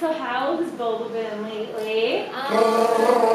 So how has Boba been lately? Um,